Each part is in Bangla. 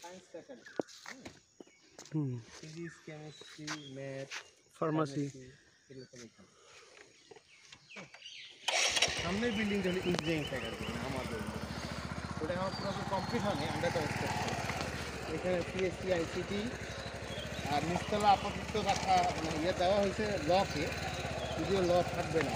science faculty হুম ফিজিক্স কেমিস্ট্রি ম্যাথ ফার্মাসি সামনের বিল্ডিংটা হলো ইঞ্জিনিয়ারিং ফ্যাকাল্টি মানে আমাদের ওটা আমার পুরো কমপ্লিট হয়নি আন্ডার কনস্ট্রাকশন এখানে পিএসসি আইসিটি আর নিচতলা আপাতত রাখা মানে ইয়ে দেওয়া হয়েছে লকে যদিও ল থাকবে না।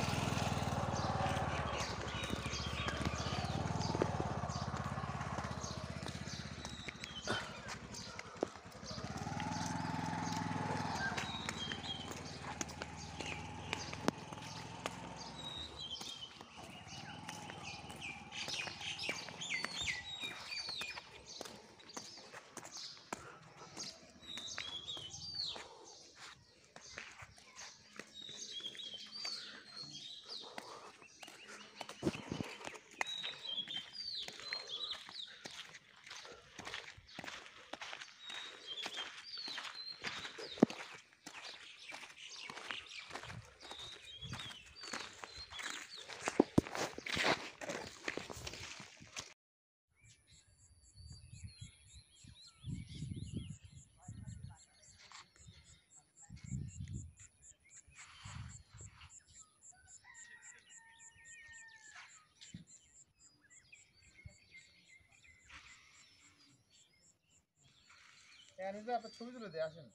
হ্যাঁ আপনার ছবি তুলে দিয়ে আসেন।